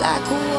like a